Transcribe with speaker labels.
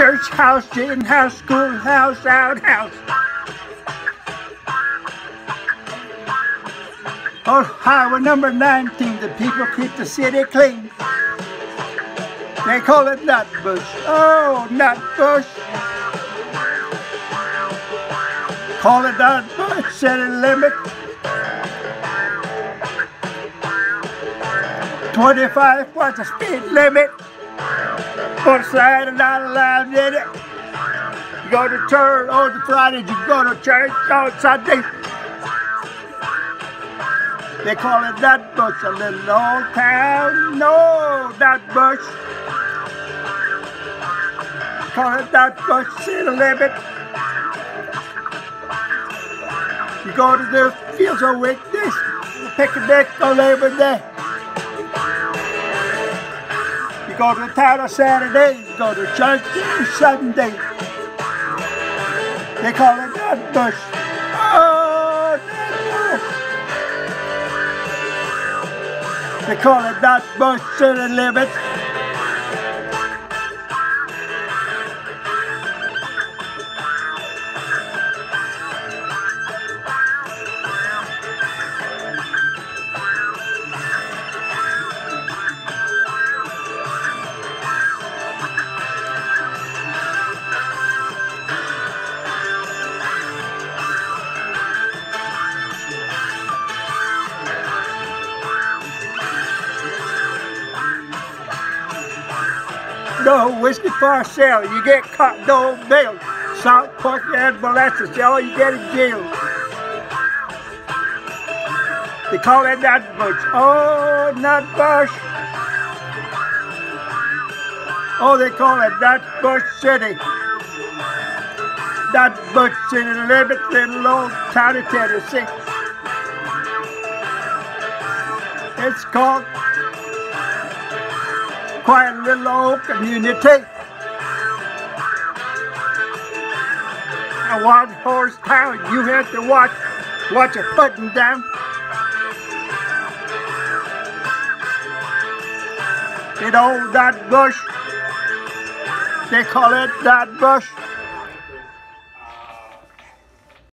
Speaker 1: church house, gym house, school house, outhouse. On highway number 19, the people keep the city clean. They call it Nutbush. Oh, Nutbush. Call it Nutbush, city limit. 25 was the speed limit. On Saturday not allowed in it. You go to church on the Fridays, you go to church on Sunday. They call it Nutbush, a little old town. No, Nutbush. Call it Nutbush, city limit. You go to the fields of witness, picnic on Labor Day. Go to the town on Saturday, go to church on Sunday. They call it Nutbush. Oh, Nutbush. They call it Nutbush city limit. No whiskey for sale. You get caught, no bail. Salt, pork, and molasses. All you get in jail. They call it that Nutbush. Oh, nut bush. Oh, they call it nut bush City. Nutbush City, limit little old town of Tennessee. It's called quiet little old community. A one horse town, you have to watch, watch your footing down. It old that bush, they call it Nutbush.